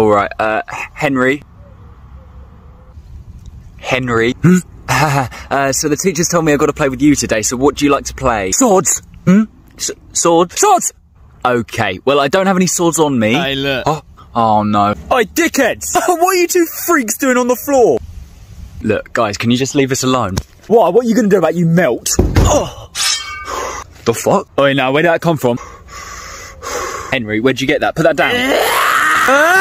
All right, uh, Henry. Henry. Hmm? uh, so the teachers told me I've got to play with you today, so what do you like to play? Swords. Hmm? S- sword? Swords. Okay, well, I don't have any swords on me. Hey, look. Oh, oh no. Hey, dickheads! what are you two freaks doing on the floor? Look, guys, can you just leave us alone? What? What are you going to do about you melt? The fuck? Oh, no, where did that come from? Henry, where'd you get that? Put that down. Ah!